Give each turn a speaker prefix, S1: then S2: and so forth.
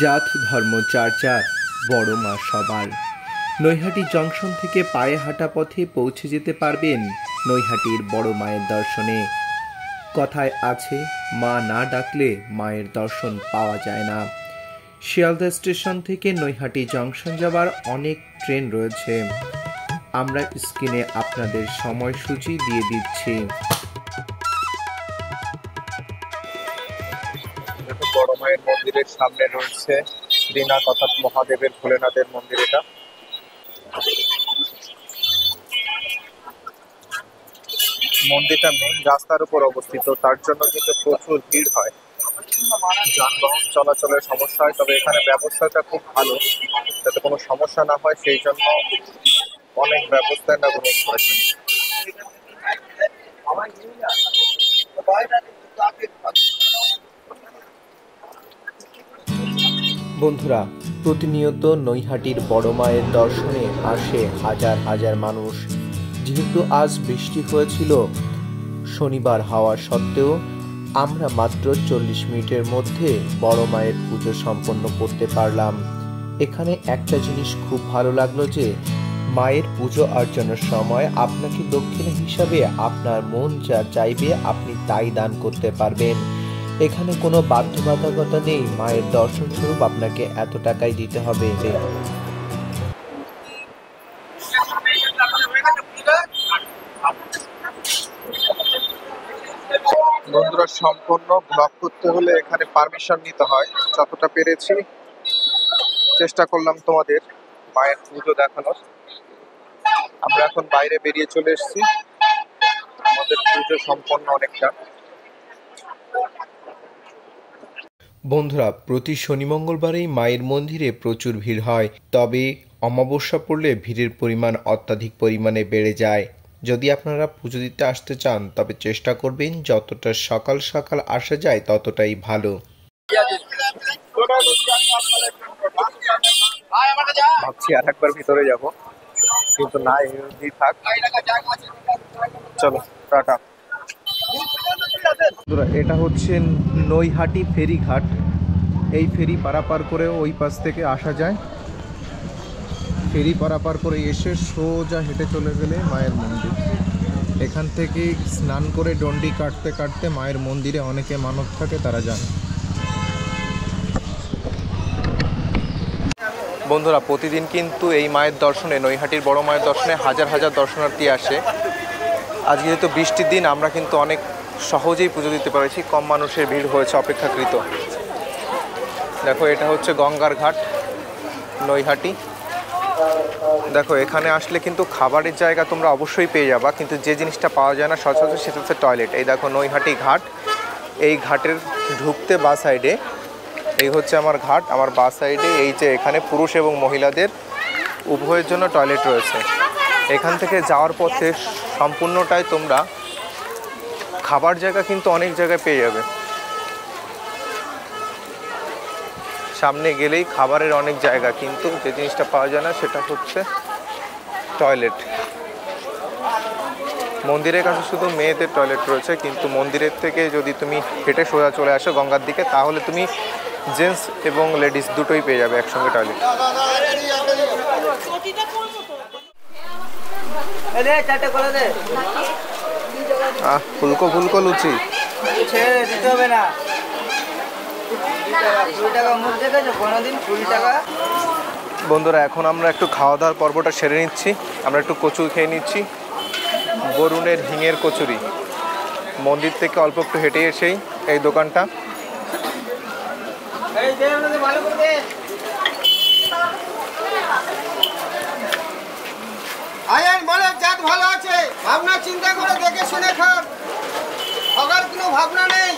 S1: জাত, ধর্ম, চার চার বড় মা, সবার। নৈহাটি জংশন থেকে পায়ে হাঁটা পথে পৌঁছে যেতে পারবেন নৈহাটির বড় মায়ের দর্শনে। কথায় আছে, মা না ডাকলে মায়ের দর্শন পাওয়া যায় না। শিয়ালদা স্টেশন থেকে নৈহাটি জংশন যাবার অনেক ট্রেন রয়েছে। আমরা স্ক্রিনে আপনাদের সময়সূচি দিয়ে দিচ্ছি।
S2: বড় মায়ের মন্দিরের সামনে রয়েছে শ্রীনাথ অর্থাৎ মহাদেবের ভোলেনাথের মন্দির এটা। মন্দিরটা মেইন রাস্তার উপর অবস্থিত, তার জন্য কিন্তু প্রচুর ভিড় হয়। যানবাহন চলাচলের সমস্যা হয়, তবে এখানে ব্যবস্থাটা খুব ভালো। যাতে কোনো সমস্যা না হয়, সেই জন্য অনেক ব্যবস্থা না গ্রহণ করেছেন
S1: বন্ধুরা, প্রতিনিয়ত নৈহাটির বড় মায়ের দর্শনে আসে হাজার হাজার মানুষ। যেহেতু আজ বৃষ্টি হয়েছিল, শনিবার হওয়া সত্ত্বেও আমরা মাত্র চল্লিশ মিনিটের মধ্যে বড় মায়ের পুজো সম্পন্ন করতে পারলাম। এখানে একটা জিনিস খুব ভালো লাগল যে, মায়ের পুজো অর্চনার সময় আপনাকে দক্ষিণা হিসাবে আপনার মন যা চাইবে আপনি তাই দান করতে পারবেন। এখানে কোনো বাধ্যবাধকতা নেই। মায়ের দর্শন স্বরূপ আপনাকে এত টাকাই দিতে হবে।
S2: বন্ধুরা, সম্পূর্ণ ব্লগ করতে হলে এখানে পারমিশন নিতে হয়। যতটা পেরেছি চেষ্টা করলাম তোমাদের মায়ের পুজো দেখানোর। আমরা এখন বাইরে বেরিয়ে চলে এসেছি। আমাদের পুজো সম্পন্ন অনেকটা।
S1: বন্ধুরা, প্রতি শনি মঙ্গলবারেই মায়ের মন্দিরে প্রচুর ভিড় হয়, তবে অমাবস্যা পড়লে ভিড়ের পরিমাণ অত্যাধিক পরিমাণে বেড়ে যায়। যদি আপনারা পুজো দিতে আসতে চান, তবে চেষ্টা করবেন যতটা সকাল সকাল আসা যায় ততটাই ভালো।
S2: ভাবছি আর একবার ভিতরে যাব। কিন্তু না থাক। চলো, টাটা।
S1: এটা হচ্ছে নৈহাটি ফেরিঘাট। এই ফেরি পারাপার করে ওই পাশ থেকে আসা যায়। ফেরি পারাপার করে এসে সোজা হেঁটে চলে গেলে মায়ের মন্দির। এখান থেকে স্নান করে ডন্ডি কাটতে কাটতে মায়ের মন্দিরে অনেকে মানত থাকে, তারা যান। বন্ধুরা, প্রতিদিন কিন্তু এই মায়ের দর্শনে, নৈহাটির বড় মায়ের দর্শনে হাজার হাজার দর্শনার্থী আসে। আজ যেহেতু বৃষ্টির দিন, আমরা কিন্তু অনেক সহজেই পুজো দিতে পেরেছি, কম মানুষের ভিড় হয়েছে, অপেক্ষাকৃত। দেখো, এটা হচ্ছে গঙ্গার ঘাট, নৈহাটি। দেখো, এখানে আসলে কিন্তু খাবারের জায়গা তোমরা অবশ্যই পেয়ে যাবা, কিন্তু যে জিনিসটা পাওয়া যায় না, সচরাচর সেটা হচ্ছে টয়লেট। এই দেখো, নৈহাটি ঘাট। এই ঘাটের ঢুকতে বা সাইডে, এই হচ্ছে আমার ঘাট। আমার বা সাইডে এই যে এখানে পুরুষ এবং মহিলাদের উভয়ের জন্য টয়লেট রয়েছে। এখান থেকে যাওয়ার পথে সম্পূর্ণটাই তোমরা খাবার জায়গা কিন্তু অনেক জায়গায় পেয়ে যাবে। সামনে গেলেই খাবারের অনেক জায়গা, কিন্তু যে জিনিসটা পাওয়া যায় না সেটা হচ্ছে টয়লেট। মন্দিরের কাছে শুধু মেয়েদের টয়লেট রয়েছে, কিন্তু মন্দিরের থেকে যদি তুমি হেঁটে সোজা চলে আসো গঙ্গার দিকে, তাহলে তুমি জেন্টস এবং লেডিস দুটোই পেয়ে যাবে একসঙ্গে টয়লেট।
S3: দে।
S1: আহ ফুলকো ফুলকো লুচি।
S3: ছেড়ে দিতে হবে না।
S1: বন্ধুরা এখন আমরা একটু খাওয়া দাওয়ার পর্বটা সেরে নিচ্ছি। আমরা একটু কচু খেয়ে নিচ্ছি। বরুণের হিঙের কচুরি। মন্দির থেকে অল্প একটু হেঁটে এসেই এই দোকানটা।
S3: আয়ান বলে ভালো আছে ভাবনা চিন্তা করে দেখে শুনে খান ঠগার কোনো ভাবনা নেই